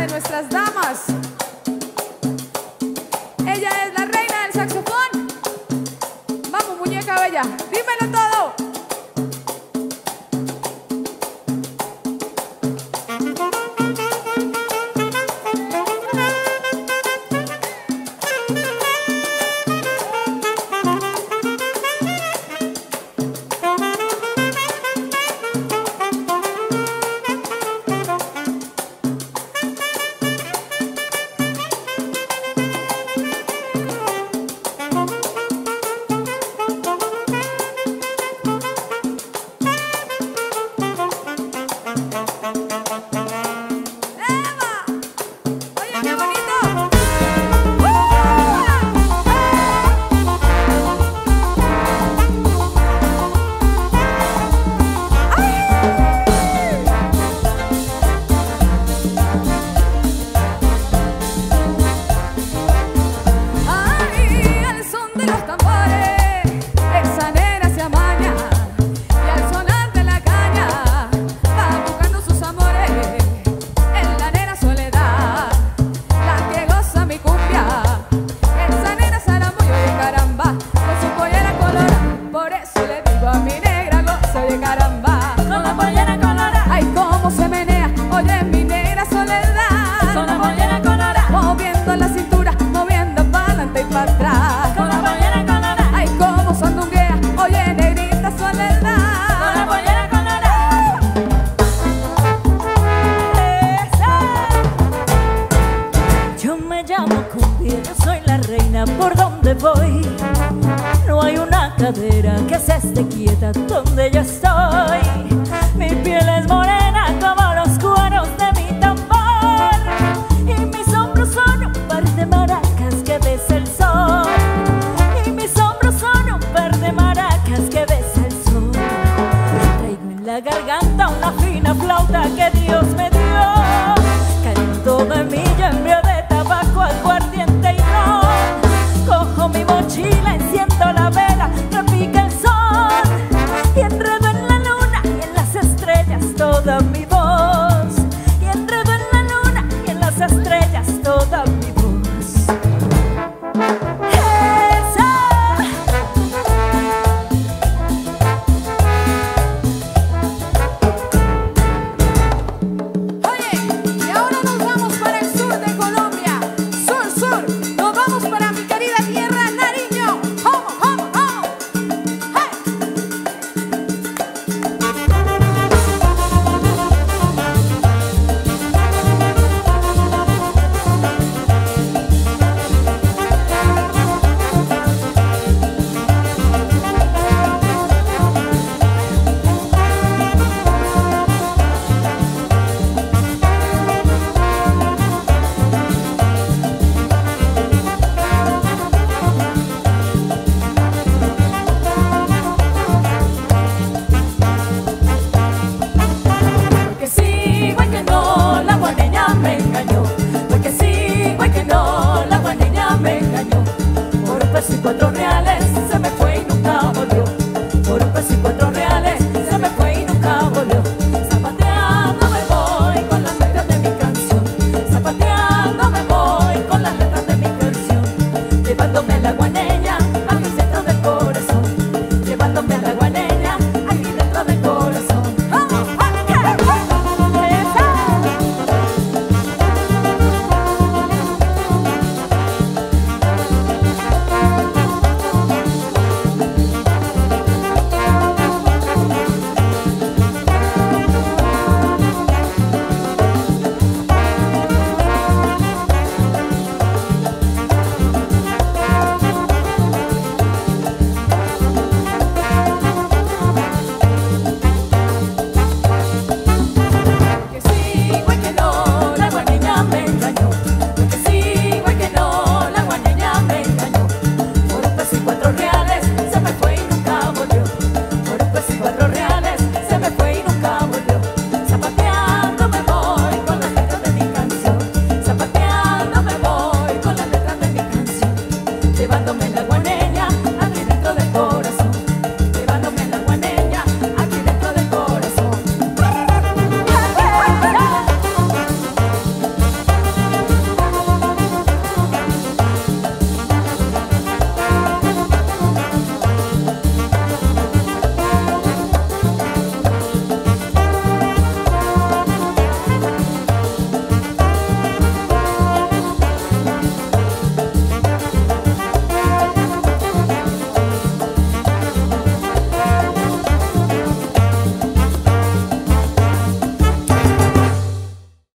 de nuestras damas. yo estoy. señales se me fue.